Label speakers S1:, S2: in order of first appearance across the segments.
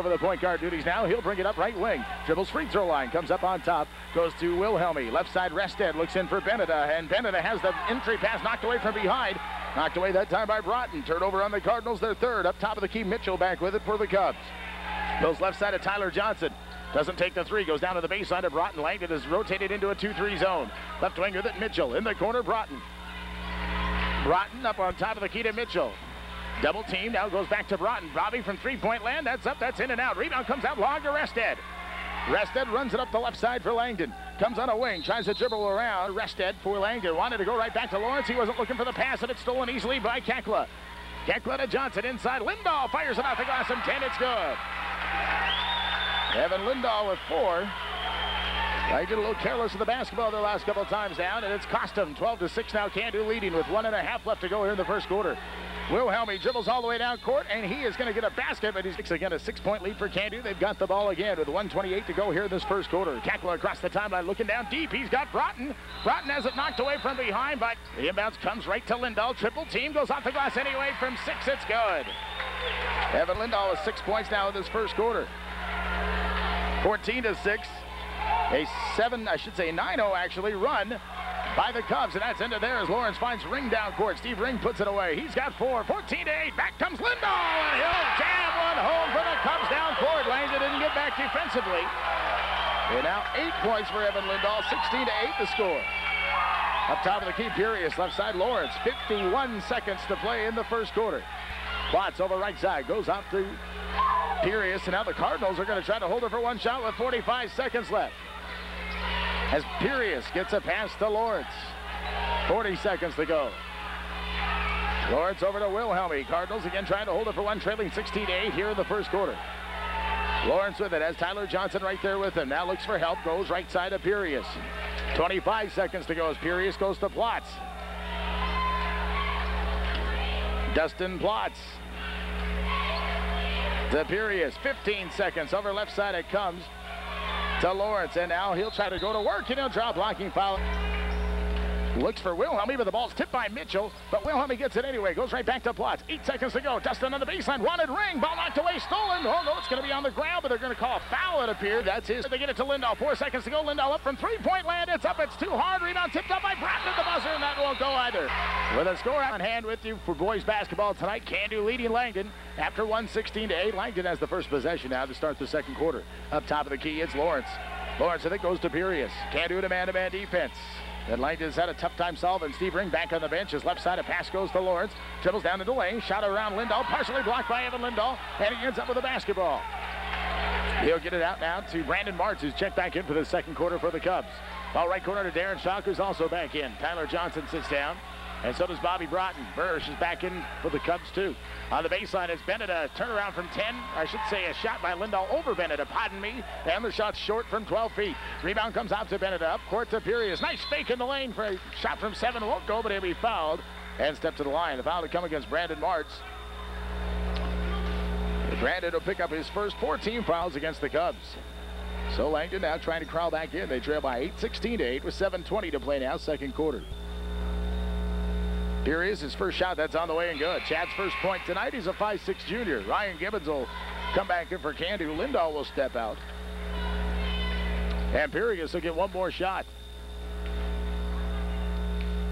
S1: over the point guard duties now. He'll bring it up right wing. Dribbles free throw line. Comes up on top. Goes to Wilhelmy. Left side Rested. Looks in for Beneda. And Beneda has the entry pass knocked away from behind. Knocked away that time by Broughton. Turnover on the Cardinals. Their third. Up top of the key. Mitchell back with it for the Cubs. Goes left side of Tyler Johnson. Doesn't take the three. Goes down to the baseline of Broughton. Langdon is rotated into a 2-3 zone. Left wing with it. Mitchell. In the corner, Broughton. Broughton up on top of the key to Mitchell. Double team now goes back to Broughton. Bobby from three-point land. That's up. That's in and out. Rebound comes out long to Rested. Rested runs it up the left side for Langdon. Comes on a wing. Tries to dribble around. Rested for Langdon. Wanted to go right back to Lawrence. He wasn't looking for the pass, and it's stolen easily by Kekla. Kekla to Johnson inside. Lindahl fires it off the glass from 10. It's good. Evan Lindahl with four. I get a little careless of the basketball the last couple times down, and it's cost him 12 to 6 now. Cando leading with one and a half left to go here in the first quarter. Wilhelmy dribbles all the way down court, and he is going to get a basket, but he's again a six-point lead for Cando. They've got the ball again with 128 to go here in this first quarter. Kekla across the timeline looking down deep. He's got Broughton. Broughton has it knocked away from behind, but the inbounds comes right to Lindahl. Triple team goes off the glass anyway from six. It's good. Evan Lindahl with six points now in this first quarter. 14 to 6. A 7, I should say 9 0 actually, run by the Cubs, and that's into there as Lawrence finds Ring down court. Steve Ring puts it away. He's got four. 14 to 8. Back comes Lindahl, and he'll jam one home for the Cubs down court. Langdon didn't get back defensively. And now eight points for Evan Lindahl. 16 to 8 the score. Up top of the key, Furious. Left side, Lawrence. 51 seconds to play in the first quarter. Watts over right side. Goes out to Furious, and now the Cardinals are going to try to hold it for one shot with 45 seconds left as Furious gets a pass to Lawrence. 40 seconds to go. Lawrence over to Wilhelmy. Cardinals again trying to hold it for one, trailing 16 to 8 here in the first quarter. Lawrence with it as Tyler Johnson right there with him. Now looks for help, goes right side of Furious. 25 seconds to go as Furious goes to Plotz. Dustin Plotz. To Furious, 15 seconds. Over left side it comes to Lawrence. And now he'll try to go to work and he'll draw blocking foul. Looks for Wilhelmy, but the ball's tipped by Mitchell. But Wilhelmy gets it anyway. Goes right back to Plotz. Eight seconds to go. Dustin on the baseline. Wanted ring. Ball knocked away. Stolen. Oh, no, it's going to be on the ground, but they're going to call a foul, it appears. That's his. They get it to Lindahl. Four seconds to go. Lindahl up from three-point land. It's up. It's too hard. Rebound tipped up by Broughton at the buzzer, and that won't go either. With a score on hand with you for boys basketball tonight, Cando leading Langdon after 116 to 8. Langdon has the first possession now to start the second quarter. Up top of the key, it's Lawrence. Lawrence, I think, goes to Furious. Can't do it a man-to-man defense. And Langdon's had a tough time solving. Steve Ring back on the bench. His left side of pass goes to Lawrence. Dribbles down the lane. Shot around Lindahl. Partially blocked by Evan Lindahl. And he ends up with a basketball. He'll get it out now to Brandon Martz, who's checked back in for the second quarter for the Cubs. Ball right corner to Darren Shock, who's also back in. Tyler Johnson sits down. And so does Bobby Broughton. Burris is back in for the Cubs, too. On the baseline is Bennett. A turnaround from 10. I should say a shot by Lindahl over Bennett. Pardon me. And the shot's short from 12 feet. Rebound comes out to Bennett. Up court to Furious. Nice fake in the lane for a shot from 7. Won't go, but he'll be fouled. And step to the line. The foul to come against Brandon Martz. Brandon will pick up his first 14 fouls against the Cubs. So Langdon now trying to crawl back in. They trail by 8, 16 to 8 with 7.20 to play now, second quarter. Here is his first shot. That's on the way and good. Chad's first point tonight. He's a 5'6 junior. Ryan Gibbons will come back in for Cando. Lindahl will step out. And Pirius will get one more shot.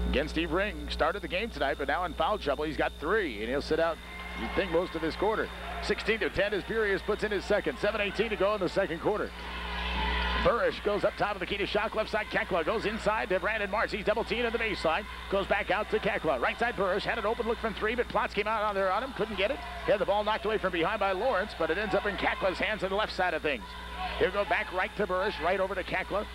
S1: Again, Steve Ring started the game tonight, but now in foul trouble. He's got three, and he'll sit out, you think, most of this quarter. 16 to 10 as Furious puts in his second. 7-18 to go in the second quarter. Burrish goes up top of the key to Shock. Left side, Kekla goes inside to Brandon Martz. He's double teamed on the baseline. Goes back out to Kekla. Right side, Burrish had an open look from three, but Plotz came out on there on him. Couldn't get it. He had the ball knocked away from behind by Lawrence, but it ends up in Kekla's hands on the left side of things. He'll go back right to Burrish, right over to Kekla.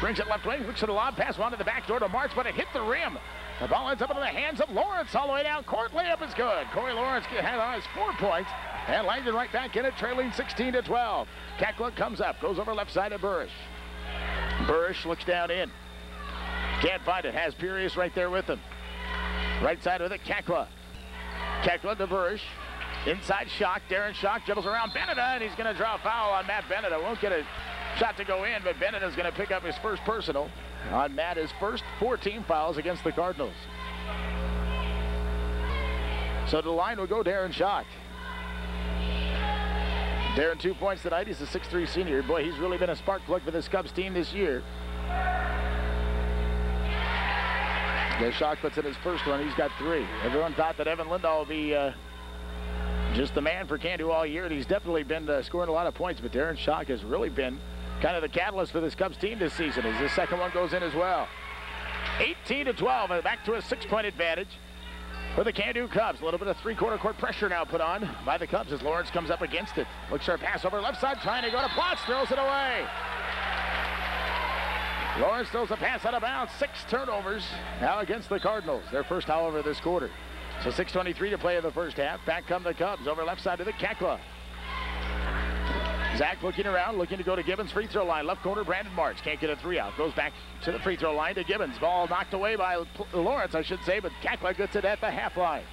S1: Brings it left wing, looks at the lob pass, wanted the back door to Martz, but it hit the rim. The ball ends up in the hands of Lawrence all the way down court. Layup is good. Corey Lawrence has on his four points. And Langdon right back in it, trailing 16 to 12. Kekla comes up, goes over left side of Burrish. Burrish looks down in. Can't find it. Has Furious right there with him. Right side with it, Kekla. Kekla to Burrish. Inside Shock. Darren Shock dribbles around Beneda, and he's going to draw a foul on Matt Beneda. Won't get a shot to go in, but Beneda's going to pick up his first personal on Matt, his first four team fouls against the Cardinals. So the line will go Darren Shock. Darren, two points tonight. He's a 6'3 senior. Boy, he's really been a spark plug for this Cubs team this year. The Shock puts in his first one. He's got three. Everyone thought that Evan Lindahl would be uh, just the man for Cando all year, and he's definitely been uh, scoring a lot of points. But Darren Shock has really been kind of the catalyst for this Cubs team this season as the second one goes in as well. 18 to 12, and back to a six-point advantage for the Cando Cubs. A little bit of three-quarter court pressure now put on by the Cubs as Lawrence comes up against it. Looks for a pass over left side, trying to go to Plotz, throws it away. Lawrence throws a pass out of bounds. Six turnovers now against the Cardinals. Their first, however, this quarter. So 6.23 to play in the first half. Back come the Cubs over left side to the Kekla. Zach looking around, looking to go to Gibbons free throw line. Left corner, Brandon Martz. Can't get a three out. Goes back to the free throw line to Gibbons. Ball knocked away by Lawrence, I should say, but Kakla gets it at the half line.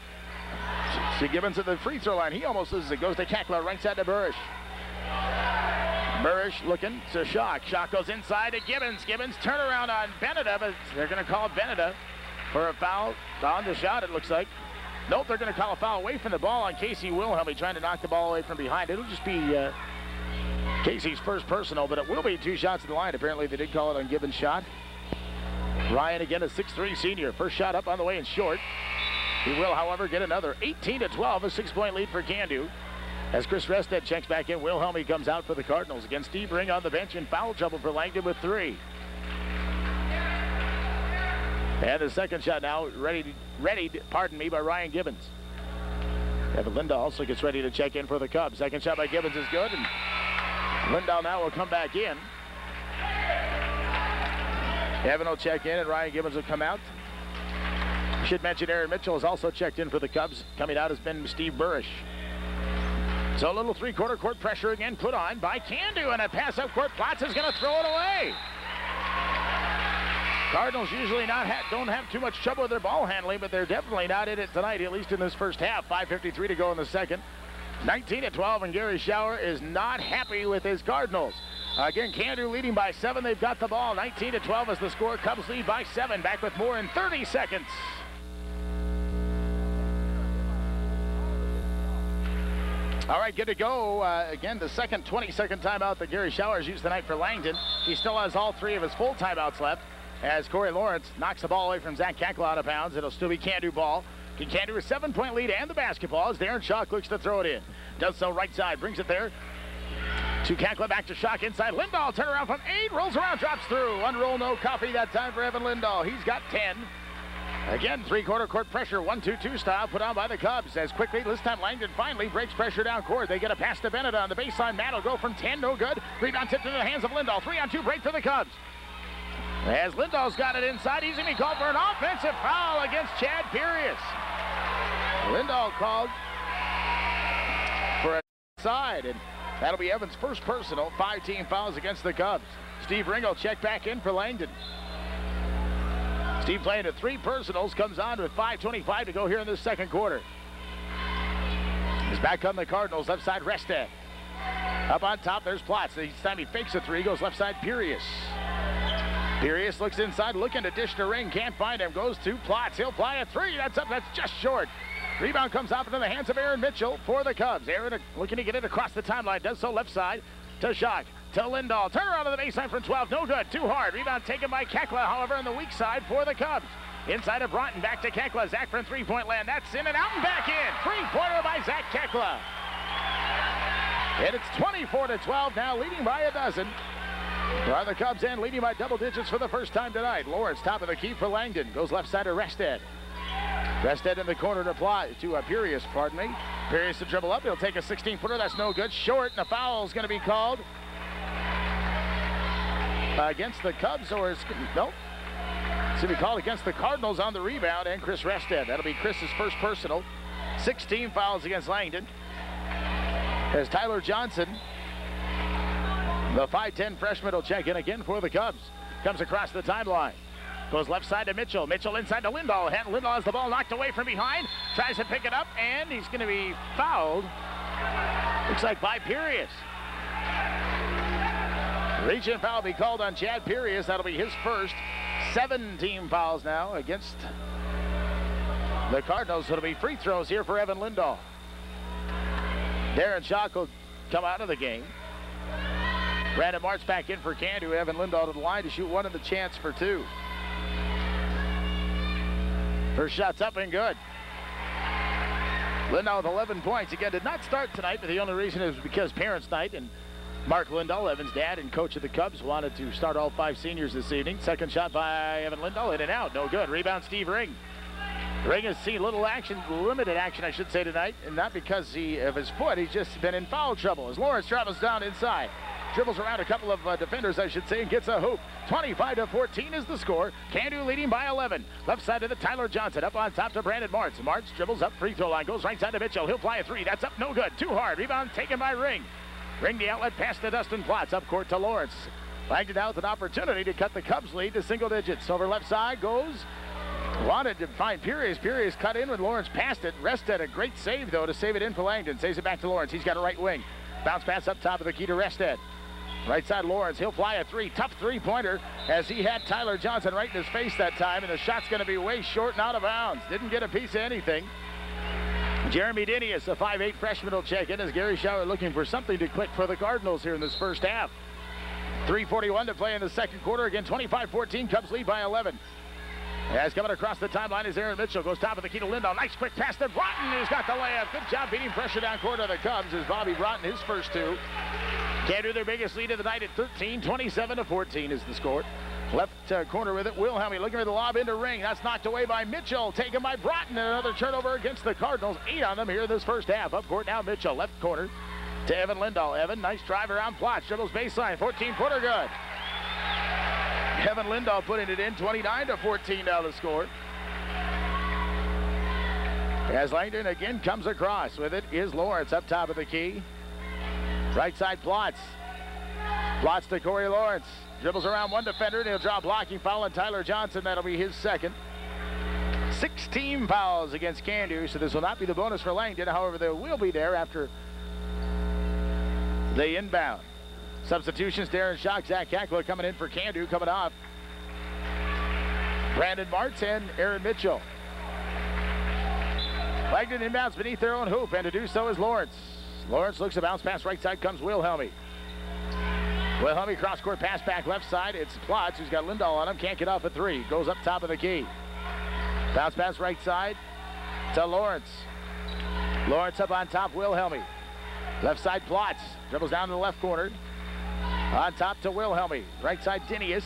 S1: See Gibbons at the free throw line. He almost loses it. Goes to Kakla, right side to Burish. Burish looking to Shock. Shock goes inside to Gibbons. Gibbons turnaround on Beneda, but they're going to call Beneda for a foul on the shot, it looks like. Nope, they're going to call a foul away from the ball on Casey Wilhelmy trying to knock the ball away from behind. It'll just be uh, Casey's first personal, but it will be two shots in the line. Apparently, they did call it on Gibbons' shot. Ryan again, a 6'3 senior. First shot up on the way and short. He will, however, get another 18 to 12, a six-point lead for Cando. As Chris Rested checks back in, Wilhelmy comes out for the Cardinals. Again, Steve Ring on the bench in foul trouble for Langdon with three. And the second shot now ready, ready, pardon me, by Ryan Gibbons. Evan Lindahl also gets ready to check in for the Cubs. Second shot by Gibbons is good, and Lindahl now will come back in. Evan will check in, and Ryan Gibbons will come out. Should mention Aaron Mitchell has also checked in for the Cubs. Coming out has been Steve Burish. So a little three-quarter court pressure again put on by Cando, and a pass up court. Plotz is going to throw it away. Cardinals usually not ha don't have too much trouble with their ball handling, but they're definitely not in it tonight, at least in this first half. 5.53 to go in the second. 19 at 12, and Gary Shower is not happy with his Cardinals. Again, Cando leading by seven. They've got the ball. 19 to 12 as the score. Cubs lead by seven. Back with more in 30 seconds. All right, good to go. Uh, again, the second 20-second timeout that Gary Schauer's used tonight for Langdon. He still has all three of his full timeouts left as Corey Lawrence knocks the ball away from Zach Kekla out of bounds. It'll still be Cando ball. Cando a seven-point lead and the basketball as Darren Shock looks to throw it in. Does so right side, brings it there to Kekla, back to Shock inside. Lindahl, turn around from eight, rolls around, drops through. One roll, no coffee that time for Evan Lindahl. He's got 10. Again, three-quarter court pressure, 1-2-2 style put on by the Cubs. As quickly, this time Langdon finally breaks pressure down court. They get a pass to Bennett on the baseline. Matt will go from 10, no good. Rebound tipped into the hands of Lindahl. Three-on-two break for the Cubs. As Lindahl's got it inside, he's going to be called for an offensive foul against Chad Perius. Lindahl called for a side, and that'll be Evans' first personal. Five team fouls against the Cubs. Steve Ringo check back in for Langdon. Steve playing at three personals, comes on with 5.25 to go here in the second quarter. He's back on the Cardinals, left side Rested. Up on top, there's Plotz. This time he fakes a three, goes left side Perius. Perius looks inside, looking to dish the ring, can't find him, goes to Plotz. He'll fly a three, that's up, that's just short. Rebound comes off into the hands of Aaron Mitchell for the Cubs. Aaron looking to get it across the timeline, does so left side to Shock to Lindahl. Turn around to the baseline from 12. No good. Too hard. Rebound taken by Kekla, however, on the weak side for the Cubs. Inside of Broughton. Back to Kekla. Zach from three-point land. That's in and out and back in. Three-pointer by Zach Kekla. And it's 24 to 12 now, leading by a dozen. Are the Cubs in leading by double digits for the first time tonight. Lawrence top of the key for Langdon. Goes left side to Rested. Rested in the corner to apply to uh, Perius, pardon me. Perius to dribble up. He'll take a 16-footer. That's no good. Short, and the foul is going to be called against the Cubs, or is, nope. It's going to be called against the Cardinals on the rebound, and Chris Rested. That'll be Chris's first personal. 16 fouls against Langdon. As Tyler Johnson, the 5'10 freshman, will check in again for the Cubs. Comes across the timeline. Goes left side to Mitchell. Mitchell inside to Lindahl. Lindahl has the ball knocked away from behind. Tries to pick it up, and he's going to be fouled. Looks like by Perius. Reach foul be called on Chad Perius. That'll be his first. Seven team fouls now against the Cardinals. It'll be free throws here for Evan Lindahl. Darren Shock will come out of the game. Brandon Martz back in for Cando. Evan Lindahl to the line to shoot one of the chance for two. First shot's up and good. Lindahl with 11 points. Again, did not start tonight, but the only reason is because Parents' Night and Mark Lindahl, Evan's dad and coach of the Cubs, wanted to start all five seniors this evening. Second shot by Evan Lindahl, in and out. No good. Rebound, Steve Ring. Ring has seen little action, limited action, I should say, tonight, and not because he, of his foot. He's just been in foul trouble as Lawrence travels down inside dribbles around a couple of uh, defenders, I should say, and gets a hoop. 25 to 14 is the score. Cando leading by 11. Left side to the Tyler Johnson. Up on top to Brandon Martz. Martz dribbles up free throw line. Goes right side to Mitchell. He'll fly a three. That's up no good. Too hard. Rebound taken by Ring. Ring the outlet pass to Dustin Plotz. Up court to Lawrence. Langdon out with an opportunity to cut the Cubs lead to single digits. Over left side goes Wanted to find Purius. Purius cut in when Lawrence passed it. Rested a great save, though, to save it in for Langdon. Saves it back to Lawrence. He's got a right wing. Bounce pass up top of the key to Rested. Right side Lawrence, he'll fly a three. Tough three-pointer as he had Tyler Johnson right in his face that time, and the shot's going to be way short and out of bounds. Didn't get a piece of anything. Jeremy Dinius, a 5'8 freshman, will check in as Gary Shower looking for something to click for the Cardinals here in this first half. 3.41 to play in the second quarter. Again, 25-14. Cubs lead by 11. As coming across the timeline is Aaron Mitchell. Goes top of the key to Lindahl. Nice quick pass to Broughton. He's got the layup. Good job beating pressure down court of the Cubs as Bobby Broughton his first two. Can't do their biggest lead of the night at 13, 27 to 14 is the score. Left uh, corner with it. Wilhelmy looking for the lob into ring. That's knocked away by Mitchell. Taken by Broughton. And another turnover against the Cardinals. Eight on them here in this first half. Up court now Mitchell. Left corner to Evan Lindahl. Evan, nice drive around Plotz. Dribbles baseline. 14 footer good. Evan Lindahl putting it in. 29 to 14 now the score. As Langdon again comes across with it is Lawrence up top of the key. Right side Plotz. Plotz to Corey Lawrence. Dribbles around one defender and he'll draw blocking foul on Tyler Johnson. That'll be his second. 16 fouls against Cando, so this will not be the bonus for Langdon. However, there will be there after the inbound. Substitutions, Darren Shock, Zach Kakla coming in for Cando, coming off. Brandon Martz and Aaron Mitchell. Langdon inbounds beneath their own hoop, and to do so is Lawrence. Lawrence looks to bounce pass right side comes Wilhelmy. Wilhelmy cross court pass back left side. It's Plotz who's got Lindahl on him. Can't get off a three. Goes up top of the key. Bounce pass right side to Lawrence. Lawrence up on top. Wilhelmy. Left side Plotz. Dribbles down to the left corner. On top to Wilhelmy. Right side Dinius.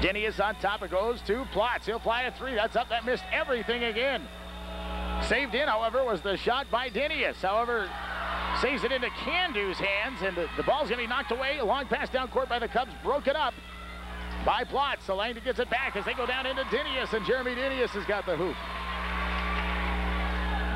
S1: Dinius on top. It goes to Plotz. He'll fly a three. That's up. That missed everything again. Saved in, however, was the shot by Dinius. However, saves it into Cando's hands, and the, the ball's going to be knocked away. A long pass down court by the Cubs, broken up by Plotz. Langdon gets it back as they go down into Dinius, and Jeremy Dinius has got the hoop.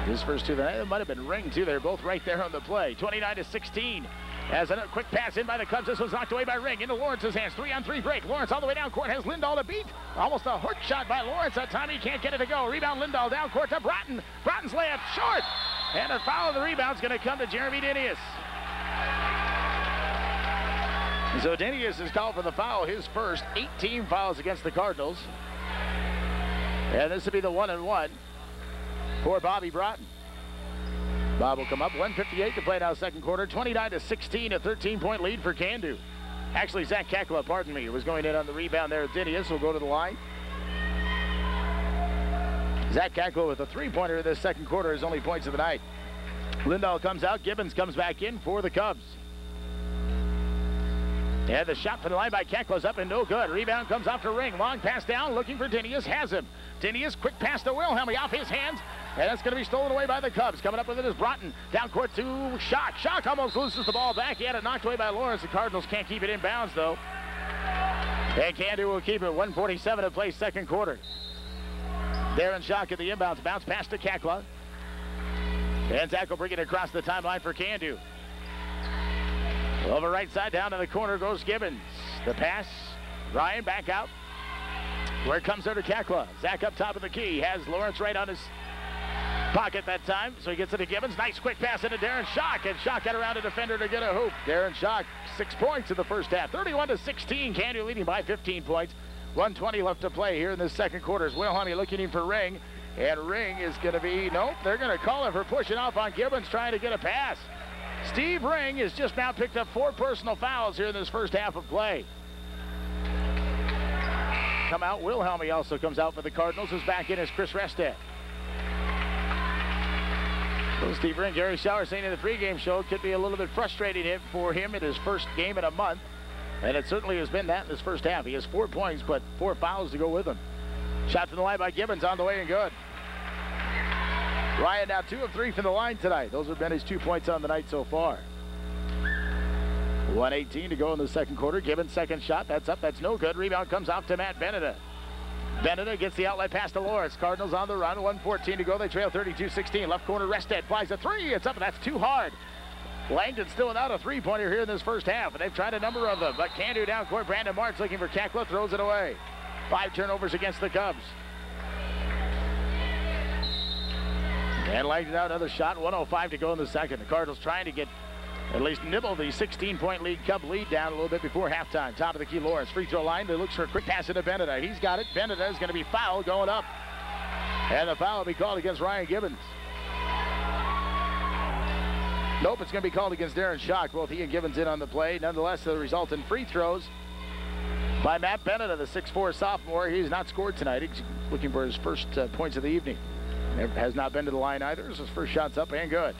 S1: His first two, that might have been ring too. They're both right there on the play. 29 to 16. As a quick pass in by the Cubs. This was knocked away by Ring. Into Lawrence's hands. Three on three break. Lawrence all the way down court. Has Lindahl to beat. Almost a hook shot by Lawrence. That time he can't get it to go. Rebound Lindahl down court to Broughton. Broughton's layup short. And a foul of the rebound's going to come to Jeremy Dinius. So Dinius is called for the foul. His first 18 fouls against the Cardinals. And this will be the one and one for Bobby Broughton. Bob will come up. 158 to play now, second quarter. 29 to 16, a 13-point lead for Cando. Actually, Zach Kakla, pardon me, was going in on the rebound there. Dinius will go to the line. Zach Kakla with a three-pointer in this second quarter, his only points of the night. Lindahl comes out. Gibbons comes back in for the Cubs. And the shot from the line by Kakla's up and no good. Rebound comes off to Ring. Long pass down, looking for Dinius. Has him. Dinius, quick pass to Wilhelmy off his hands. And that's going to be stolen away by the Cubs. Coming up with it is Broughton. Down court to Shock. Shock almost loses the ball back. He had it knocked away by Lawrence. The Cardinals can't keep it in bounds, though. And Cando will keep it. 147 to play second quarter. Darren Shock at the inbounds. Bounce pass to Kakla. And Zach will bring it across the timeline for Cando. Over right side, down to the corner goes Gibbons. The pass. Ryan back out. Where it comes there to Kakla. Zach up top of the key. Has Lawrence right on his pocket that time, so he gets it to Gibbons. Nice quick pass into Darren Shock, and Shock got around a defender to get a hoop. Darren Shock, six points in the first half. 31 to 16. Cando leading by 15 points. 120 left to play here in the second quarter. As Honey looking in for Ring, and Ring is going to be, nope, they're going to call him for pushing off on Gibbons trying to get a pass. Steve Ring has just now picked up four personal fouls here in this first half of play. Come out, Wilhelmy also comes out for the Cardinals. Is back in as Chris Rested. Well, Steve Ring, Jerry Sauer saying in the pregame show, could be a little bit frustrating for him in his first game in a month. And it certainly has been that in his first half. He has four points, but four fouls to go with him. Shot from the line by Gibbons on the way and good. Ryan now two of three from the line tonight. Those have been his two points on the night so far. 118 to go in the second quarter. Gibbons second shot. That's up. That's no good. Rebound comes off to Matt Beneda. Beneda gets the outlet pass to Lawrence. Cardinals on the run. 114 to go. They trail 32-16. Left corner, Rested flies a three. It's up, and that's too hard. Langdon still without a three-pointer here in this first half, and they've tried a number of them, but Cando down court. Brandon Martz looking for Kakla, throws it away. Five turnovers against the Cubs. And Langdon out another shot. 105 to go in the second. The Cardinals trying to get at least nibble the 16-point lead Cub lead down a little bit before halftime. Top of the key, Lawrence. Free throw line. They looks for a quick pass into Beneda. He's got it. Beneda is going to be fouled going up. And the foul will be called against Ryan Gibbons. Nope, it's going to be called against Darren Shock. Both he and Gibbons in on the play. Nonetheless, the result in free throws by Matt Beneda, the 6'4 sophomore. He's not scored tonight. He's looking for his first uh, points of the evening. Has not been to the line either. His first shot's up and good.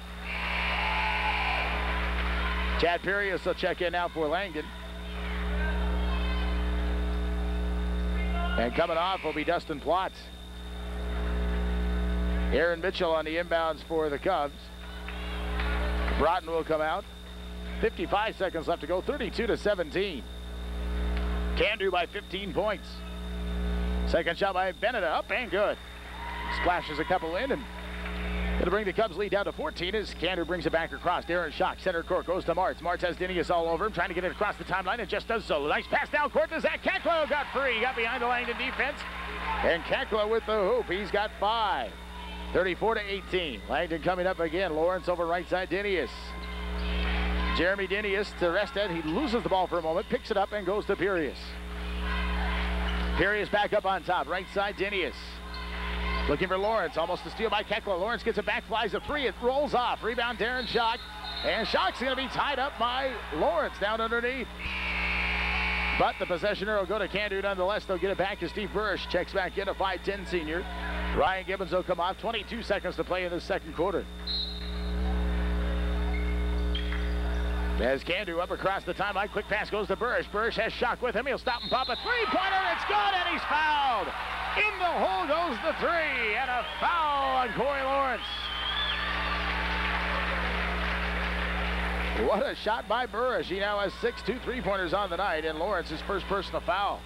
S1: Chad Perius will check in now for Langdon. And coming off will be Dustin Plotz. Aaron Mitchell on the inbounds for the Cubs. Broughton will come out. 55 seconds left to go, 32 to 17. Cando by 15 points. Second shot by Beneda, up and good. Splashes a couple in and It'll bring the Cubs lead down to 14 as Cando brings it back across. Darren Shock, center court, goes to Martz. Martz has Dinius all over him, trying to get it across the timeline and just does so. Nice pass down court to Zach Kakla, got free, got behind the Langdon defense. And Kakla with the hoop, he's got five. 34 to 18. Langdon coming up again. Lawrence over right side, Dinius. Jeremy Dinius to Rested. He loses the ball for a moment, picks it up, and goes to Perius. Perius back up on top. Right side, Dinius. Looking for Lawrence. Almost a steal by Kekla. Lawrence gets it back, flies a three. It rolls off. Rebound, Darren Shock. And Shock's going to be tied up by Lawrence down underneath. But the possession will go to Cando nonetheless. They'll get it back to Steve Burrish. Checks back in a 5'10 senior. Ryan Gibbons will come off. 22 seconds to play in the second quarter. As Cando up across the timeline, quick pass goes to Burrish. Burrish has Shock with him. He'll stop and pop a three-pointer. It's good, and he's fouled. In the hole goes the three, and a foul on Corey Lawrence. What a shot by Burrish. He now has six two three-pointers on the night, and Lawrence's first personal foul.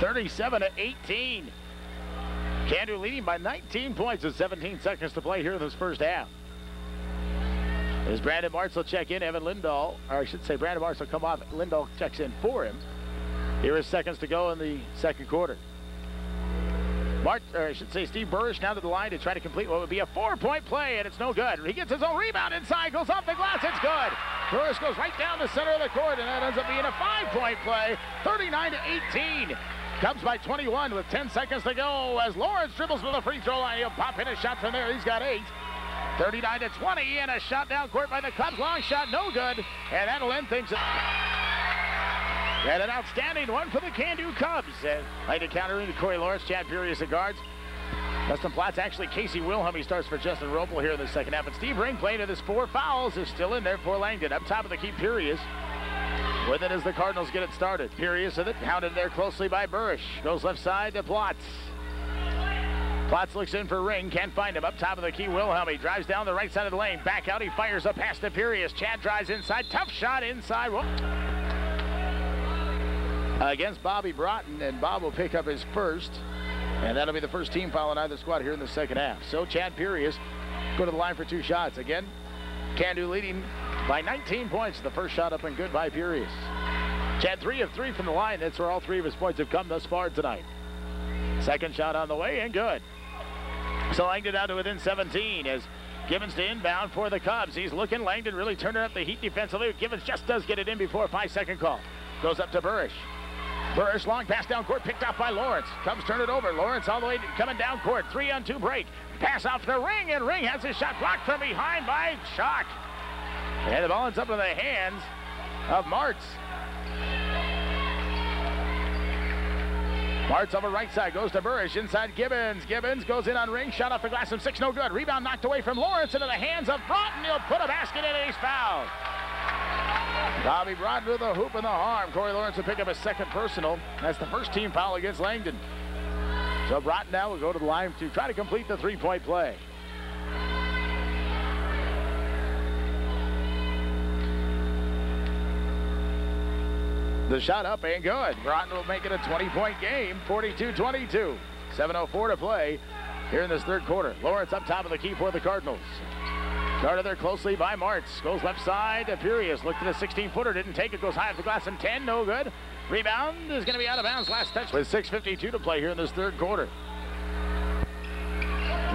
S1: 37 to 18. Cando leading by 19 points with 17 seconds to play here in this first half. As Brandon Martz will check in, Evan Lindahl, or I should say Brandon Martz will come off. Lindahl checks in for him. Here is seconds to go in the second quarter. Mark, or I should say Steve Burrish down to the line to try to complete what would be a four-point play, and it's no good. He gets his own rebound inside, goes off the glass, it's good. Burrish goes right down the center of the court, and that ends up being a five-point play, 39 to 18. Comes by 21 with 10 seconds to go as Lawrence dribbles to the free throw line. He'll pop in a shot from there. He's got eight. 39 to 20, and a shot down court by the Cubs. Long shot, no good, and that'll end things. And an outstanding one for the Cando Cubs. And like to counter into Corey Lawrence, Chad Furious the guards. Dustin Plotz, actually Casey Wilhelm, he starts for Justin Ropel here in the second half. And Steve Ring playing to this four fouls is still in there for Langdon. Up top of the key, Furious. With it as the Cardinals get it started. Furious with it, hounded there closely by Burrish. Goes left side to Plotz. Plotz looks in for Ring, can't find him. Up top of the key, Wilhelm. He drives down the right side of the lane. Back out, he fires a pass to Furious. Chad drives inside. Tough shot inside. Whoa against Bobby Broughton, and Bob will pick up his first. And that'll be the first team foul on either squad here in the second half. So Chad Perius go to the line for two shots. Again, Cando leading by 19 points. The first shot up and good by Perius. Chad three of three from the line. That's where all three of his points have come thus far tonight. Second shot on the way and good. So Langdon down to within 17 as Gibbons to inbound for the Cubs. He's looking. Langdon really turning up the heat defensively. Gibbons just does get it in before a five-second call. Goes up to Burrish. Burris, long pass down court, picked off by Lawrence. Cubs turn it over. Lawrence all the way coming down court. Three on two break. Pass off the ring, and Ring has his shot blocked from behind by Shock. And the ball ends up in the hands of Martz. Martz over right side goes to Burris. Inside Gibbons. Gibbons goes in on ring. Shot off the glass from six. No good. Rebound knocked away from Lawrence into the hands of Broughton. He'll put a basket in and he's fouled. Bobby Broughton with a hoop in the arm. Corey Lawrence will pick up a second personal. That's the first team foul against Langdon. So Broughton now will go to the line to try to complete the three-point play. The shot up and good. Broughton will make it a 20-point game, 42-22. 7.04 to play here in this third quarter. Lawrence up top of the key for the Cardinals. Guarded there closely by Martz. Goes left side Furious. Looked at a 16-footer, didn't take it. Goes high off the glass and 10, no good. Rebound is going to be out of bounds. Last touch with 6.52 to play here in this third quarter.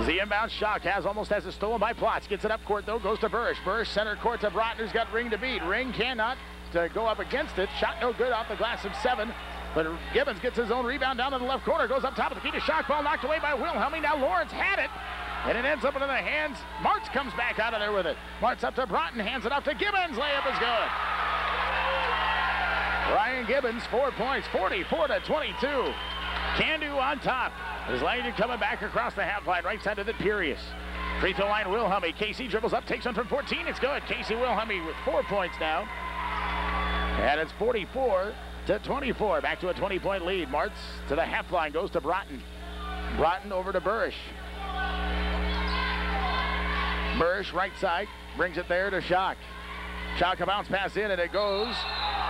S1: The inbound shot has almost has it stolen by Plotz. Gets it up court though, goes to Burris. Burris center court to who's got Ring to beat. Ring cannot to go up against it. Shot no good off the glass of seven. But Gibbons gets his own rebound down in the left corner. Goes up top of the key to shot ball knocked away by Wilhelmy. Now Lawrence had it. And it ends up into the hands. Martz comes back out of there with it. Martz up to Broughton, hands it off to Gibbons. Layup is good. Ryan Gibbons, four points, 44 to 22. Cando on top. As Langdon coming back across the half line, right side of the Purius. Free throw line, Wilhelmy. Casey dribbles up, takes one from 14. It's good. Casey Wilhelmy with four points now. And it's 44 to 24. Back to a 20-point lead. Martz to the half line, goes to Broughton. Broughton over to Burrish. Burrish, right side, brings it there to Shock. Shock a bounce pass in, and it goes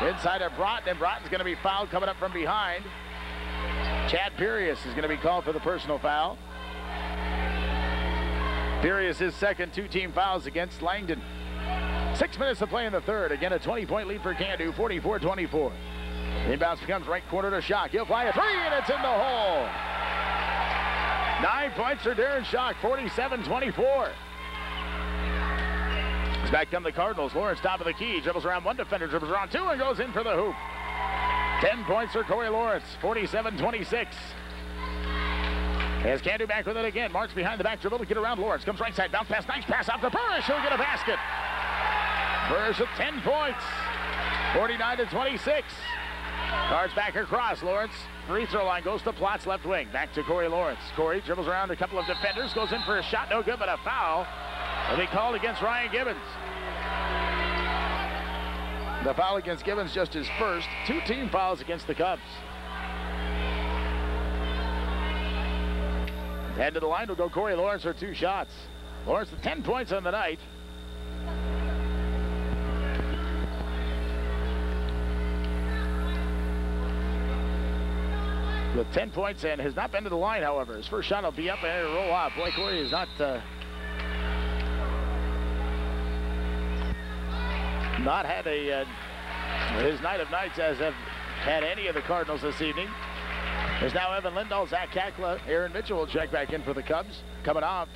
S1: inside of Broughton, and Broughton's going to be fouled coming up from behind. Chad Purius is going to be called for the personal foul. Purius his second two-team fouls against Langdon. Six minutes to play in the third. Again, a 20-point lead for Cando, 44-24. Inbounds becomes right corner to Shock. He'll fly a three, and it's in the hole. Nine points for Darren Shock, 47-24. Back come the Cardinals. Lawrence top of the key. Dribbles around one defender, dribbles around two, and goes in for the hoop. 10 points for Corey Lawrence, 47-26. As Cando back with it again. Martz behind the back dribble to get around Lawrence. Comes right side, bounce pass, nice pass off to Burris. He'll get a basket. Burris with 10 points, 49 to 26. Cards back across. Lawrence free throw line goes to Plotz left wing. Back to Corey Lawrence. Corey dribbles around a couple of defenders, goes in for a shot, no good, but a foul. Will be called against Ryan Gibbons. The foul against Gibbons just his first. Two team fouls against the Cubs. Head to the line will go Corey Lawrence for two shots. Lawrence with 10 points on the night. With 10 points and has not been to the line, however. His first shot will be up and it'll roll off. Boy, Corey is not uh, not had a uh, his night of nights as have had any of the Cardinals this evening. There's now Evan Lindahl, Zach Kakla, Aaron Mitchell will check back in for the Cubs. Coming off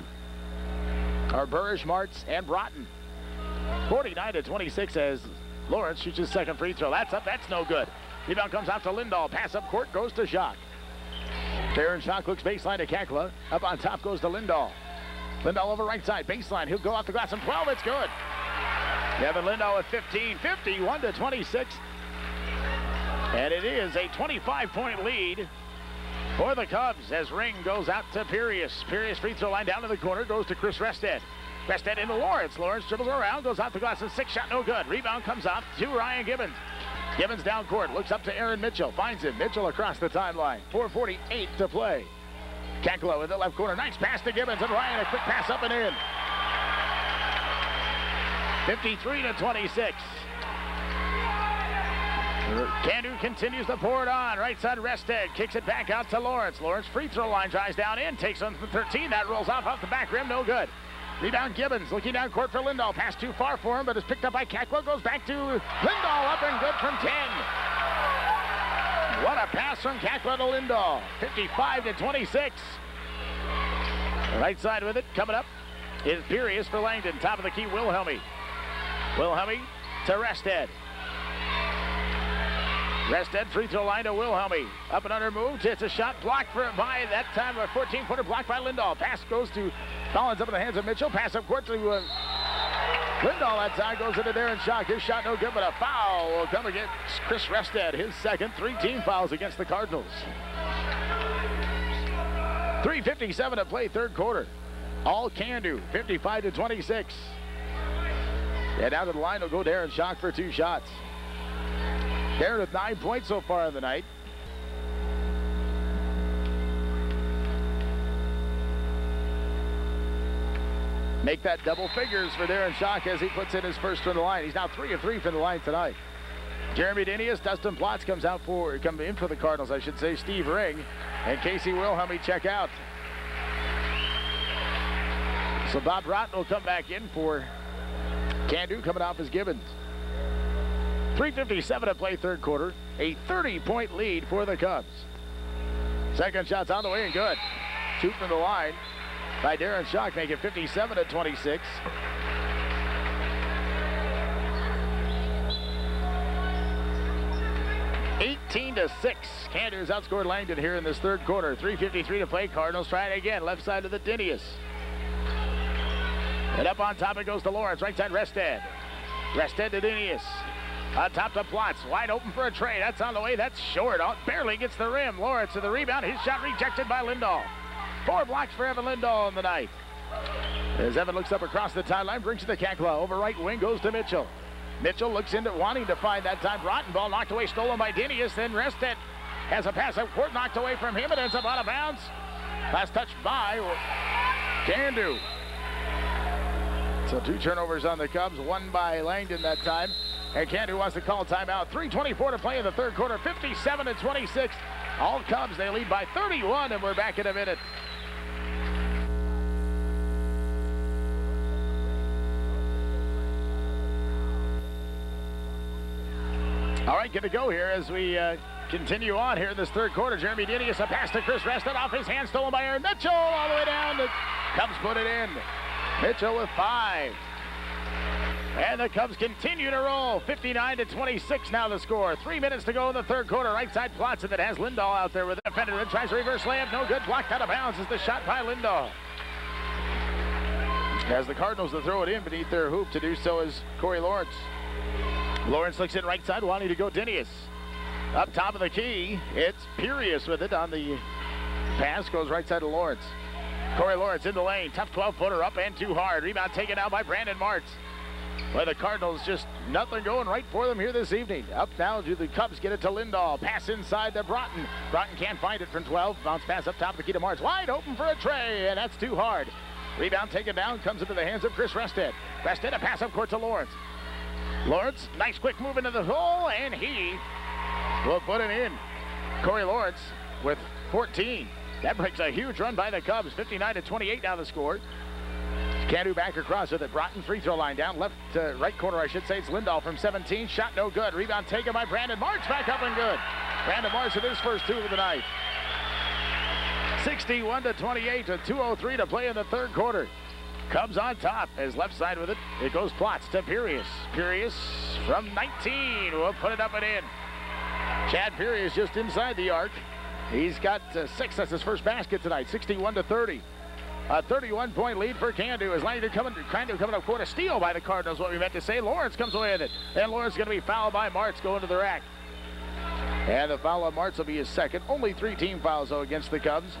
S1: are Burrish, Martz, and Broughton. 49 to 26 as Lawrence shoots his second free throw. That's up, that's no good. Rebound comes out to Lindahl. Pass up court goes to Shock. Darren Shock looks baseline to Kakla. Up on top goes to Lindahl. Lindahl over right side, baseline. He'll go off the glass and 12. It's good. Kevin Lindahl with 15, 51 to 26. And it is a 25-point lead for the Cubs as Ring goes out to Pirius. Pirius free throw line down to the corner, goes to Chris Rested. Rested into Lawrence. Lawrence dribbles around, goes out the glass, and six shot, no good. Rebound comes out to Ryan Gibbons. Gibbons down court, looks up to Aaron Mitchell, finds him. Mitchell across the timeline. 4.48 to play. Kakla in the left corner, nice pass to Gibbons, and Ryan a quick pass up and in. 53 to 26. Cando continues to pour it on. Right side Rested kicks it back out to Lawrence. Lawrence free throw line drives down in, takes on the 13. That rolls off off the back rim, no good. Rebound Gibbons looking down court for Lindahl. Pass too far for him, but is picked up by Kakla. Goes back to Lindahl up and good from 10. What a pass from Kakla to Lindahl. 55 to 26. Right side with it coming up is Pirius for Langdon. Top of the key, Wilhelmy. Wilhelmy to Rested. Rested free throw line to Wilhelmy. Up and under move. It's a shot blocked for by that time a 14 footer blocked by Lindahl. Pass goes to Collins up in the hands of Mitchell. Pass up court to uh, Lindahl that time goes into Darren Shock. His shot no good, but a foul will come against Chris Rested. His second. Three team fouls against the Cardinals. 3.57 to play third quarter. All Cando. 55 to 26. And out of the line will go Darren Shock for two shots. Darren with nine points so far in the night. Make that double figures for Darren Shock as he puts in his first from the line. He's now three of three from the line tonight. Jeremy Dinius, Dustin Plotz comes out for come in for the Cardinals, I should say. Steve Ring and Casey Wilhelmy check out. So Bob Broughton will come back in for Cando coming off as Gibbons. 3.57 to play third quarter. A 30-point lead for the Cubs. Second shot's on the way and good. Two from the line by Darren Shock, make it 57 to 26. Eighteen to six. Cando's outscored Langdon here in this third quarter. 3.53 to play. Cardinals try it again. Left side of the Dinius. And up on top it goes to Lawrence. Right side Rested. Rested to Dinius. On top to Plotz. Wide open for a trade. That's on the way. That's short. Oh, barely gets the rim. Lawrence to the rebound. His shot rejected by Lindahl. Four blocks for Evan Lindahl in the night. As Evan looks up across the timeline, brings to the Kakla. Over right wing goes to Mitchell. Mitchell looks into wanting to find that time. Rotten ball knocked away, stolen by Dinius. Then Rested has a pass up court knocked away from him. It ends up out of bounds. Last touch by Cando. So two turnovers on the Cubs, one by Langdon that time. And Cando wants to call timeout. 3.24 to play in the third quarter, 57 to 26. All Cubs, they lead by 31, and we're back in a minute. All right, good to go here as we uh, continue on here in this third quarter. Jeremy Dinius, a pass to Chris Rested off his hand, stolen by Aaron Mitchell, all the way down. The Cubs put it in. Mitchell with five. And the Cubs continue to roll. 59 to 26 now the score. Three minutes to go in the third quarter. Right side Plotz that has Lindahl out there with the defender. And tries a reverse layup. No good. Blocked out of bounds is the shot by Lindahl. As the Cardinals to throw it in beneath their hoop to do so is Corey Lawrence. Lawrence looks in right side, wanting to go Dinius. Up top of the key, it's Pirius with it on the pass. Goes right side to Lawrence. Corey Lawrence in the lane. Tough 12-footer up and too hard. Rebound taken out by Brandon Martz. Well, the Cardinals just nothing going right for them here this evening. Up now do the Cubs get it to Lindahl. Pass inside to Broughton. Broughton can't find it from 12. Bounce pass up top to to Martz. Wide open for a tray, and that's too hard. Rebound taken down, comes into the hands of Chris Rested. Rested, a pass up court to Lawrence. Lawrence, nice quick move into the hole, and he will put it in. Corey Lawrence with 14. That breaks a huge run by the Cubs. 59 to 28 now the score. Cando back across with it. Broughton free throw line down. Left to right corner, I should say. It's Lindahl from 17. Shot no good. Rebound taken by Brandon Martz. Back up and good. Brandon Martz with his first two of the night. 61 to 28 to 203 to play in the third quarter. Cubs on top as left side with it. It goes Plotz to Pirius. Pirius from 19 will put it up and in. Chad Pirius just inside the arc. He's got uh, six. That's his first basket tonight. 61 to 30. A 31-point lead for Cando as Langdon coming, Cando coming up court. A steal by the Cardinals, what we meant to say. Lawrence comes away with it. And Lawrence is going to be fouled by Martz going to the rack. And the foul on Martz will be his second. Only three team fouls, though, against the Cubs.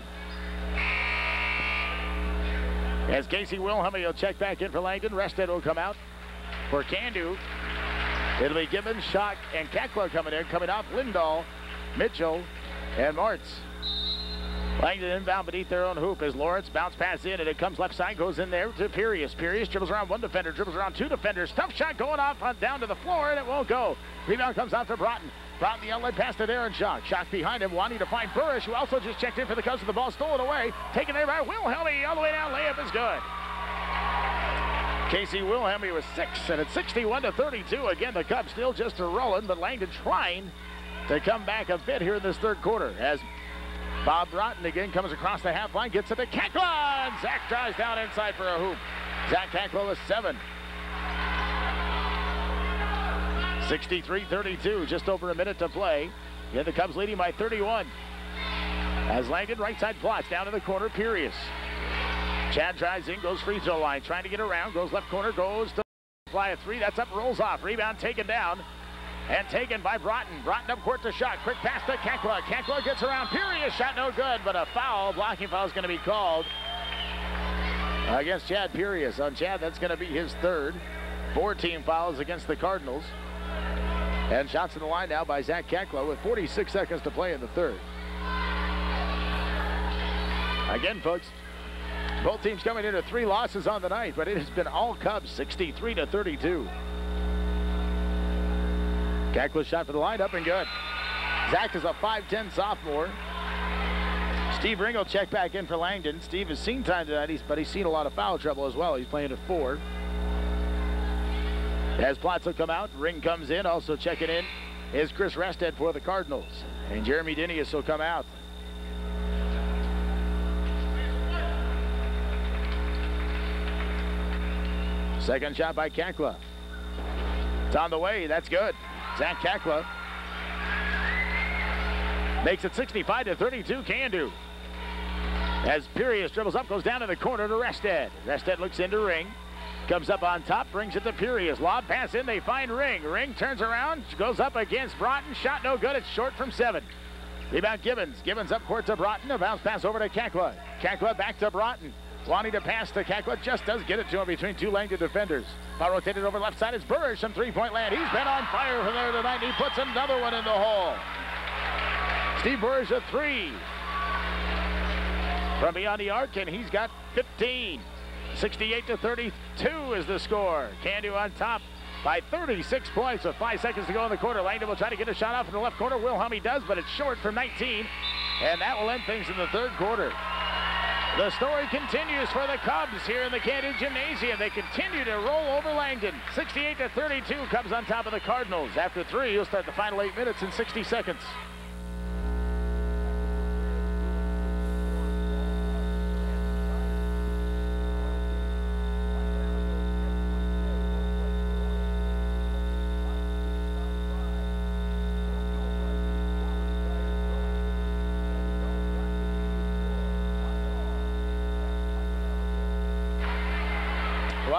S1: As Casey Wilhelmy will check back in for Langdon. Rested will come out for Cando. It'll be Gibbons, Shock, and Kakla coming in. Coming off Lindahl, Mitchell, and Martz. Langdon inbound beneath their own hoop as Lawrence bounce pass in and it comes left side, goes in there to Pirius. Pirius dribbles around one defender, dribbles around two defenders. Tough shot going off on down to the floor and it won't go. Rebound comes out to Broughton. Broughton the outlet pass to Darren Shock. Shock behind him, wanting to find Burrish, who also just checked in for the Cubs with the ball stolen away. Taken there by Wilhelmy all the way down. Layup is good. Casey Wilhelmy was six, and it's 61 to 32. Again, the Cubs still just a rolling, but Langdon trying to come back a bit here in this third quarter as Bob Broughton again comes across the half line, gets it to Kakla, and Zach drives down inside for a hoop. Zach Kakla is seven. 63-32, just over a minute to play. Yeah, the Cubs leading by 31. As Langdon right side Plotz down to the corner, Pirius. Chad drives in, goes free throw line, trying to get around, goes left corner, goes to fly a three. That's up, rolls off. Rebound taken down and taken by Broughton. Broughton up court to shot. Quick pass to Kakla. Kakla gets around. Pirius shot no good, but a foul. Blocking foul is going to be called against Chad Pirius. On Chad, that's going to be his third. Four team fouls against the Cardinals. And shots in the line now by Zach Kakla with 46 seconds to play in the third. Again, folks, both teams coming into three losses on the night, but it has been all Cubs, 63 to 32. Kakla's shot for the lineup and good. Zach is a 5'10 sophomore. Steve Ring check back in for Langdon. Steve has seen time tonight, but he's seen a lot of foul trouble as well. He's playing at four. As Plotz come out, Ring comes in. Also checking in is Chris Rested for the Cardinals. And Jeremy Dinius will come out. Second shot by Kakla. It's on the way. That's good. Zach Kakla makes it 65 to 32. Cando. As Pirius dribbles up, goes down to the corner to Rested. Rested looks into Ring. Comes up on top, brings it to Pirius. Lob pass in, they find Ring. Ring turns around, goes up against Broughton. Shot no good, it's short from seven. Rebound Gibbons. Gibbons up court to Broughton. A bounce pass over to Kakla. Kakla back to Broughton. Wanting to pass to Kakla, just does get it to him between two Langdon defenders. Now rotated over left side, it's Burrish from three-point land. He's been on fire from there tonight. He puts another one in the hole. Steve Burrish a three. From beyond the arc, and he's got 15. 68 to 32 is the score. Cando on top by 36 points with five seconds to go in the quarter. Langdon will try to get a shot off in the left corner. Wilhelmy does, but it's short from 19. And that will end things in the third quarter. The story continues for the Cubs here in the Cando Gymnasium. They continue to roll over Langdon. 68 to 32, Cubs on top of the Cardinals. After three, you'll start the final eight minutes in 60 seconds.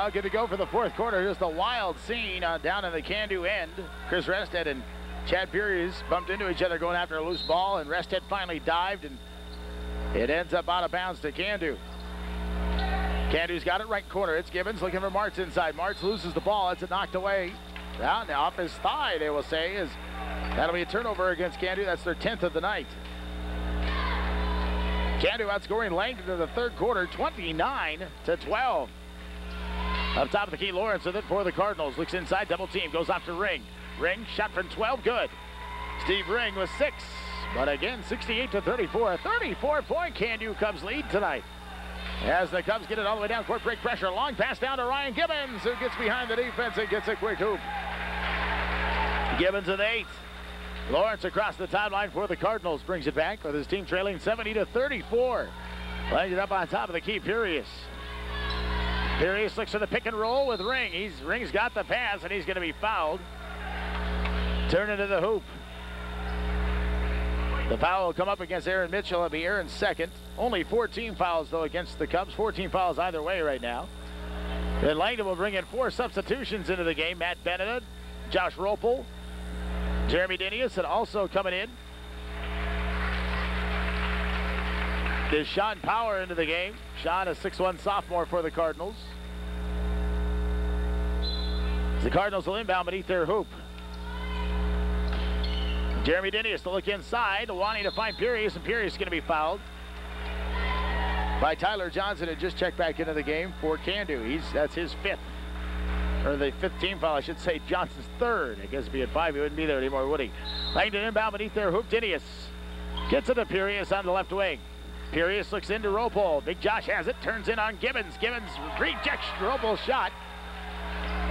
S1: Well, good to go for the fourth quarter. Just a wild scene uh, down in the Cando end. Chris Rested and Chad Pirius bumped into each other going after a loose ball, and Rested finally dived, and it ends up out of bounds to Cando. Cando's got it right corner. It's Gibbons looking for Martz inside. Martz loses the ball. It's knocked away. Down off his thigh, they will say, is that'll be a turnover against Cando. That's their 10th of the night. Cando outscoring Langdon in the third quarter, 29 to 12. Up top of the key, Lawrence with it for the Cardinals. Looks inside, double team, goes off to Ring. Ring shot from 12, good. Steve Ring with six, but again, 68 to 34. A 34 point Cando Cubs lead tonight. As the Cubs get it all the way down, court break pressure, long pass down to Ryan Gibbons, who gets behind the defense and gets a quick hoop. Gibbons with eight. Lawrence across the timeline for the Cardinals brings it back with his team trailing 70 to 34. Laying it up on top of the key, Pirius. Pirius looks for the pick and roll with Ring. He's Ring's got the pass and he's going to be fouled. Turn into the hoop. The foul will come up against Aaron Mitchell. It'll be Aaron's second. Only 14 fouls, though, against the Cubs. 14 fouls either way right now. Then Langdon will bring in four substitutions into the game. Matt Benedict, Josh Ropel, Jeremy Dinius, and also coming in is Sean Power into the game. Sean, a 6'1 sophomore for the Cardinals. The Cardinals will inbound beneath their hoop. Jeremy Dinius to look inside, wanting to find Pirius, and Pirius is going to be fouled by Tyler Johnson, who just checked back into the game for Candu. He's that's his fifth, or the fifth team foul, I should say. Johnson's third. I guess if he had five, he wouldn't be there anymore, would he? Langdon inbound beneath their hoop. Dinius gets it to Pirius on the left wing. Pirius looks into Ropel. Big Josh has it, turns in on Gibbons. Gibbons rejects Ropel's shot.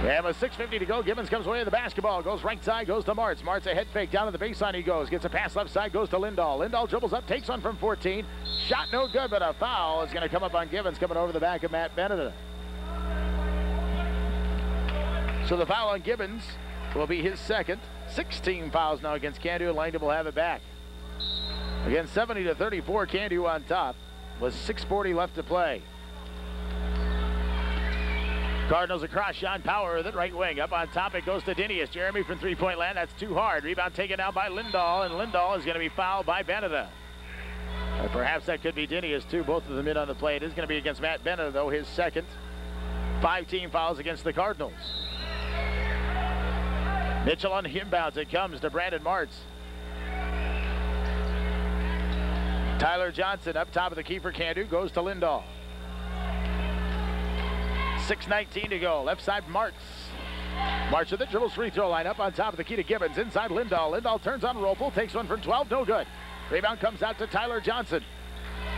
S1: And with 6.50 to go, Gibbons comes away with the basketball. Goes right side, goes to Martz. Martz a head fake down to the baseline he goes. Gets a pass left side, goes to Lindahl. Lindahl dribbles up, takes one from 14. Shot no good, but a foul is going to come up on Gibbons coming over the back of Matt Benedict. So the foul on Gibbons will be his second. 16 fouls now against Cando. Langdon will have it back. Again, 70 to 34, Cando on top with 6.40 left to play. Cardinals across, Sean Power with it, right wing. Up on top, it goes to Dinius. Jeremy from three-point land, that's too hard. Rebound taken out by Lindahl, and Lindahl is going to be fouled by Beneda. Perhaps that could be Dinius, too. Both of them in on the play. It is going to be against Matt Beneda, though, his second. Five team fouls against the Cardinals. Mitchell on the inbounds. It comes to Brandon Martz. Tyler Johnson up top of the key for Cando goes to Lindahl. 6.19 to go. Left side, Martz. March of the dribbles free throw line up on top of the key to Gibbons. Inside Lindahl. Lindahl turns on Ropel. Takes one from 12. No good. Rebound comes out to Tyler Johnson.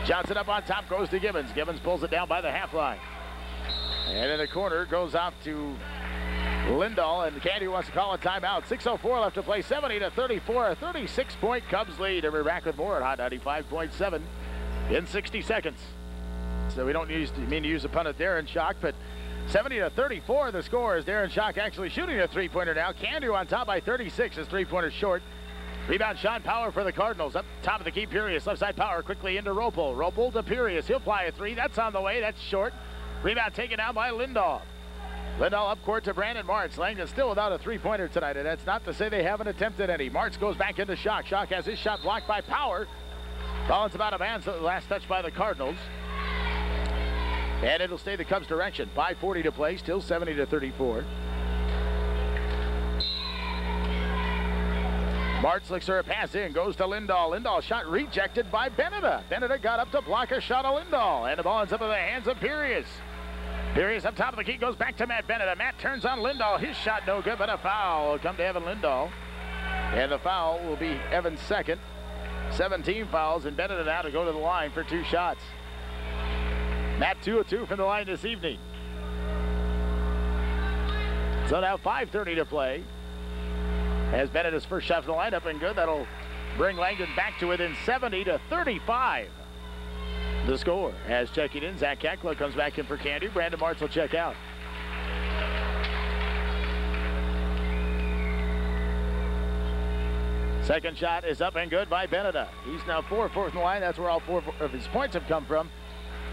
S1: Johnson up on top goes to Gibbons. Gibbons pulls it down by the half line. And in the corner goes out to Lindahl, and Cando wants to call a timeout. 6.04 left to play, 70 to 34, a 36 point Cubs lead. And we're back with more at Hot 95.7 in 60 seconds. So we don't use, to mean to use a pun at Darren Shock, but 70 to 34 the score is Darren Shock actually shooting a three pointer now. Cando on top by 36, his three pointer short. Rebound Sean Power for the Cardinals. Up top of the key, Pirius. Left side Power quickly into Ropel. Ropel to Pirius. He'll fly a three. That's on the way. That's short. Rebound taken out by Lindahl. Lindahl up court to Brandon Martz. Langdon still without a three-pointer tonight, and that's not to say they haven't attempted any. Martz goes back into Shock. Shock has his shot blocked by Power. Collins about a man, so last touch by the Cardinals. And it'll stay the Cubs' direction. 5.40 to play, still 70 to 34. Martz looks for a pass in, goes to Lindahl. Lindahl shot rejected by Beneda. Beneda got up to block a shot of Lindahl, and the ball ends up in the hands of Pirius. Pirius up top of the key goes back to Matt Beneda. Matt turns on Lindahl. His shot no good, but a foul will come to Evan Lindahl. And the foul will be Evan's second. 17 fouls, and Beneda now to go to the line for two shots. Matt 2 of 2 from the line this evening. So now 5.30 to play. As Beneda's first shot from the lineup and good. That'll bring Langdon back to within 70 to 35. The score. As checking in, Zach Kakla comes back in for Cando. Brandon Martz will check out. Second shot is up and good by Beneda. He's now four fourth in the line. That's where all four of his points have come from.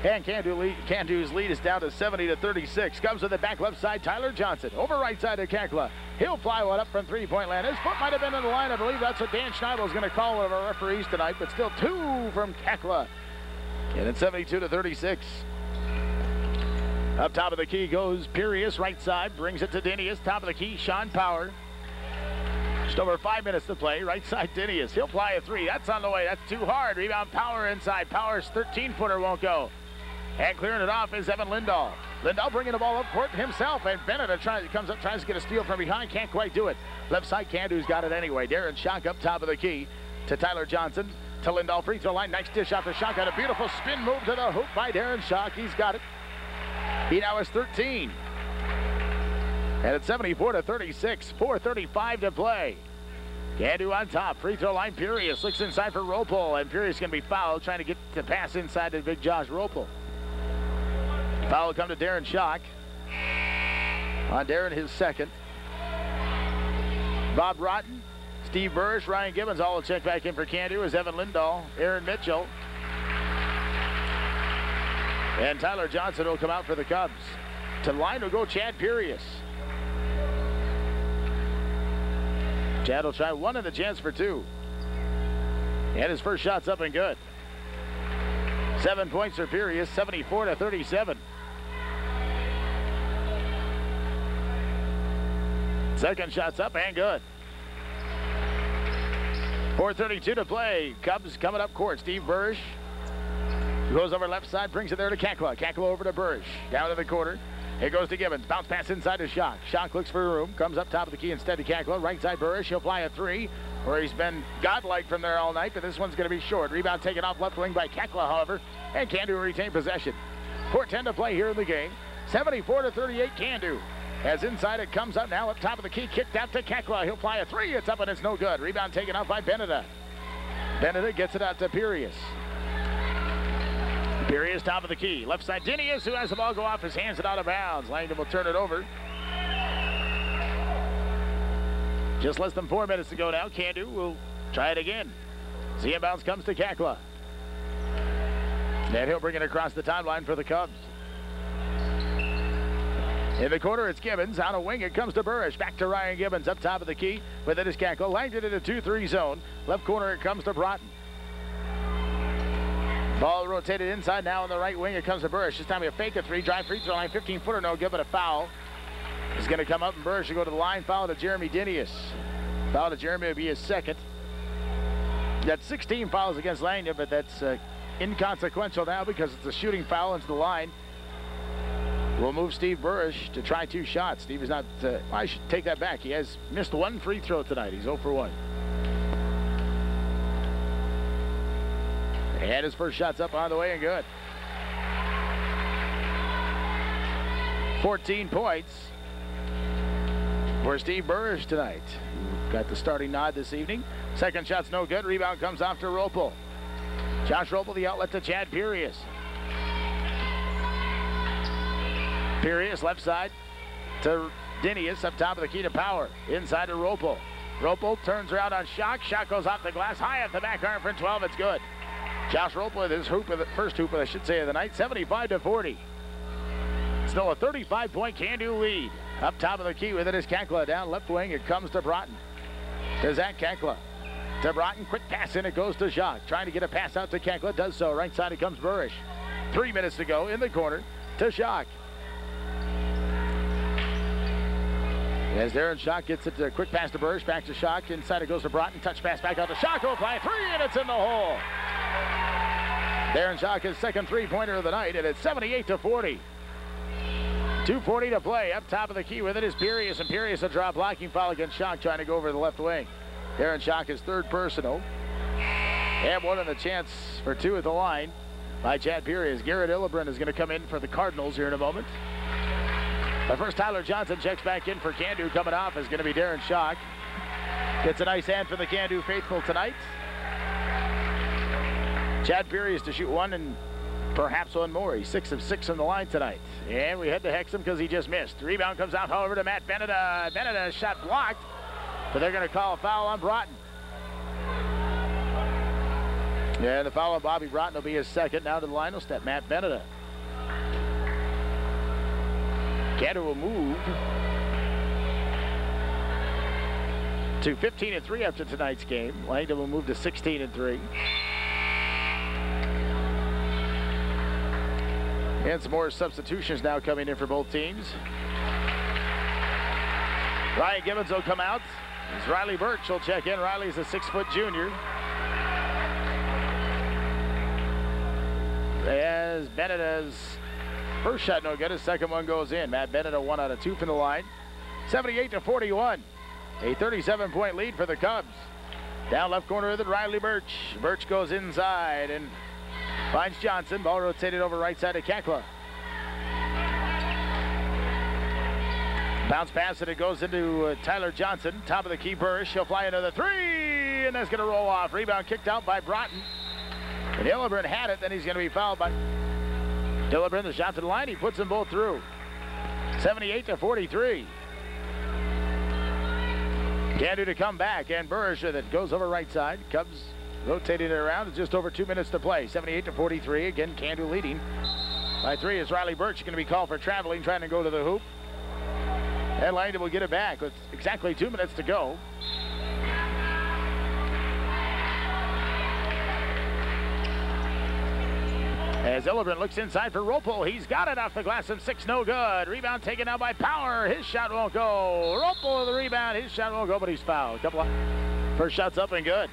S1: And Cando lead, Cando's lead is down to 70 to 36. Comes to the back left side, Tyler Johnson. Over right side to Kakla. He'll fly one up from three-point land. His foot might have been in the line. I believe that's what Dan Schneidel is going to call one of our referees tonight, but still two from Kakla. And it's 72 to 36. Up top of the key goes Pirius, right side, brings it to Dinius. Top of the key, Sean Power. Just over five minutes to play. Right side, Dinius. He'll fly a three. That's on the way. That's too hard. Rebound Power inside. Power's 13-footer won't go. And clearing it off is Evan Lindahl. Lindahl bringing the ball up court himself, and Bennett tries, comes up, tries to get a steal from behind, can't quite do it. Left side, Cando's got it anyway. Darren Shock up top of the key to Tyler Johnson. To Lindahl, free throw line, nice dish off the. Got a beautiful spin move to the hoop by Darren Shock. He's got it. He now has 13. And it's 74 to 36, 4.35 to play. Cando on top, free throw line, Pirius looks inside for Ropel, and Pirius going to be fouled, trying to get the pass inside to big Josh Ropel. Foul come to Darren Shock. On Darren, his second. Bob Broughton, Steve Burrish, Ryan Gibbons all will check back in for Cando as Evan Lindahl, Aaron Mitchell. And Tyler Johnson will come out for the Cubs. To line will go Chad Pirius. Chad will try one and a chance for two. And his first shot's up and good. Seven points for Pirius, 74 to 37. Second shot's up and good. 4.32 to play. Cubs coming up court. Steve Burrish goes over left side, brings it there to Kakla. Kakla over to Burrish. Down to the corner. Here goes to Gibbons. Bounce pass inside to Shock. Shock looks for room. Comes up top of the key instead to Kakla. Right side Burrish. He'll fly a three where he's been godlike from there all night, but this one's going to be short. Rebound taken off left wing by Kakla, however, and Cando retain possession. 4-10 to play here in the game. 74 to 38 Cando. As inside it comes up now up top of the key, kicked out to Kakla. He'll fly a three. It's up and it's no good. Rebound taken off by Beneda. Beneda gets it out to Pirius. Pirius top of the key. Left side Dinius who has the ball go off his hands and out of bounds. Langdon will turn it over. Just less than four minutes to go now. Cando will try it again. Z inbounds comes to Kakla. And he'll bring it across the timeline for the Cubs. In the corner, it's Gibbons. On a wing, it comes to Burrish. Back to Ryan Gibbons up top of the key. With it is Kakla. Langdon in a 2-3 zone. Left corner, it comes to Broughton. Ball rotated inside now on the right wing. It comes to Burrish. This time have fake a three. Drive free throw line. 15 footer, no good, but a foul. He's going to come up and Burrish will go to the line. Foul to Jeremy Dinius. Foul to Jeremy will be his second. That's 16 fouls against Langdon, but that's uh, inconsequential now because it's a shooting foul into the line. We'll move Steve Burrish to try two shots. Steve is not, uh, I should take that back. He has missed one free throw tonight. He's 0 for 1. And his first shot's up on the way and good. 14 points for Steve Burrish tonight. Got the starting nod this evening. Second shot's no good. Rebound comes off to Ropel. Josh Ropel, the outlet to Chad Purius. Purius left side to Dinius up top of the key to power. Inside to Ropel. Ropel turns around on Shock. Shot goes off the glass. High at the back arm for 12. It's good. Josh Ropel with his hoop of the first hoop, I should say, of the night. 75 to 40. Still a 35 point Cando lead. Up top of the key with it is Kakla. Down left wing. It comes to Broughton. To Zach Kakla. To Broughton. Quick pass in. It goes to Jacques. Trying to get a pass out to Kakla. Does so. Right side it comes Burrish. Three minutes to go in the corner to Jacques. As Darren Shock gets it, a quick pass to Burrish, back to Shock. Inside it goes to Broughton. Touch pass back out to Shock. Will oh, apply three, and it's in the hole. Darren Shock, his second three-pointer of the night, and it's 78 to 40. 2.40 to play. Up top of the key with it is Purius, and Purius a draw blocking foul against Shock, trying to go over the left wing. Darren Shock is third personal. And one in the chance for two at the line by Chad Purius. Garrett Illebrin is going to come in for the Cardinals here in a moment. But first, Tyler Johnson checks back in for Cando. Coming off is going to be Darren Shock. Gets a nice hand for the Cando faithful tonight. Chad Purius to shoot one and perhaps one more. He's six of six on the line tonight. And we head to Hexham because he just missed. Rebound comes out, however, to Matt Beneda. Beneda shot blocked, but they're going to call a foul on Broughton. Yeah, the foul on Bobby Broughton will be his second. Now to the line will step Matt Beneda. Cando will move to 15 and 3 after tonight's game. Langdon will move to 16 and 3. And some more substitutions now coming in for both teams. Ryan Gibbons will come out. As Riley Birch will check in. Riley's a six-foot junior. As Beneda's first shot no good, his second one goes in. Matt Beneda one out of two from the line. 78 to 41. A 37-point lead for the Cubs. Down left corner of the Riley Birch. Birch goes inside and Finds Johnson. Ball rotated over right side to Kakla. Bounce pass and it goes into uh, Tyler Johnson. Top of the key, Burrish. He'll fly another three, and that's going to roll off. Rebound kicked out by Broughton. And Illebrin had it, then he's going to be fouled by Illebrin. The shot to the line, he puts them both through. 78 to 43. Cando to come back, and Burrish that goes over right side. Cubs Rotating it around. It's just over two minutes to play. 78 to 43. Again, Cando leading. By three is Riley Birch going to be called for traveling, trying to go to the hoop. And Langdon will get it back with exactly two minutes to go. As Illebrin looks inside for Ropel, he's got it off the glass and six, no good. Rebound taken out by Power. His shot won't go. Ropel with the rebound. His shot won't go, but he's fouled. Couple of first shots up and good.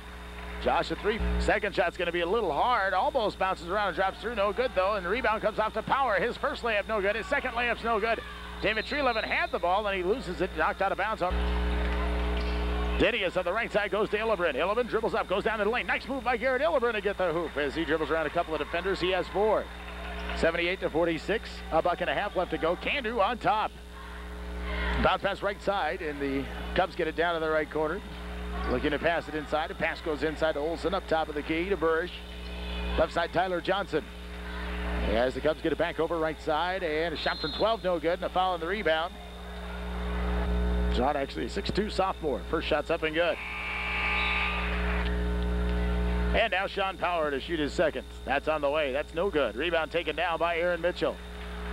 S1: Josh, a three. Second shot's going to be a little hard. Almost bounces around and drops through. No good, though. And the rebound comes off to Power. His first layup, no good. His second layup's no good. David Trelevin had the ball, and he loses it. Knocked out of bounds. Dinius on the right side goes to Illebrin. Illebrin dribbles up, goes down the lane. Nice move by Garrett Illebrin to get the hoop. As he dribbles around a couple of defenders, he has four. 78 to 46. A buck and a half left to go. Cando on top. Bounce pass right side, and the Cubs get it down to the right corner. Looking to pass it inside. The pass goes inside to Olson up top of the key to Burrish. Left side, Tyler Johnson. As the Cubs get it back over right side, and a shot from 12, no good, and a foul on the rebound. John actually 6'2 sophomore. First shot's up and good. And now Sean Power to shoot his second. That's on the way. That's no good. Rebound taken down by Aaron Mitchell.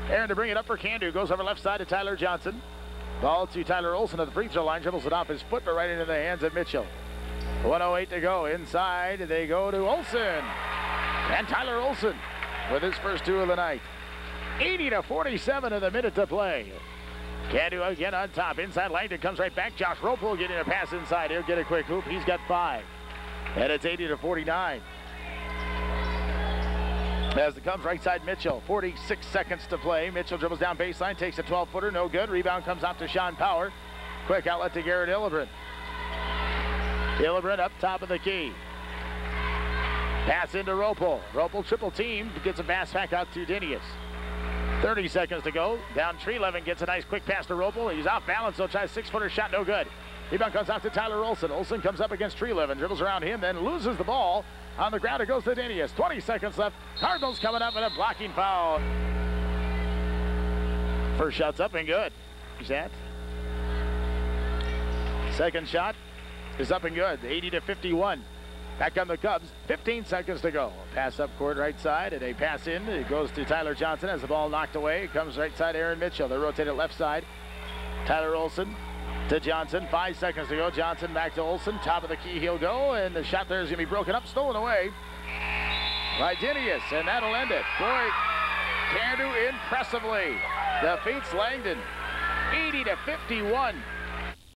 S1: Aaron to bring it up for Cando. Goes over left side to Tyler Johnson. Ball to Tyler Olson at the free throw line. Dribbles it off his foot, but right into the hands of Mitchell. 108 to go. Inside, they go to Olson. And Tyler Olson with his first two of the night. 80 to 47 in the minute to play. Cando again on top. Inside Langdon comes right back. Josh Ropel getting a pass inside. He'll get a quick hoop. He's got five. And it's 80 to 49. As it comes right side Mitchell, 46 seconds to play. Mitchell dribbles down baseline, takes a 12 footer, no good. Rebound comes out to Sean Power. Quick outlet to Garrett Illebrin. Illebrin up top of the key. Pass into Ropel. Ropel triple team gets a pass back out to Dinius. 30 seconds to go. Down Trelevin gets a nice quick pass to Ropel. He's off balance, so tries six footer shot, no good. Rebound comes out to Tyler Olson. Olson comes up against Trelevin, dribbles around him, then loses the ball. On the ground, it goes to Dinius. 20 seconds left. Cardinals coming up with a blocking foul. First shot's up and good. Is that? Second shot is up and good. 80 to 51. Back on the Cubs. 15 seconds to go. Pass up court right side, and a pass in. It goes to Tyler Johnson as the ball knocked away. It comes right side Aaron Mitchell. They rotate it left side. Tyler Olson to Johnson. Five seconds to go. Johnson back to Olson. Top of the key, he'll go. And the shot there is going to be broken up, stolen away by. And that'll end it. Boy, Cando impressively defeats Langdon 80 to 51.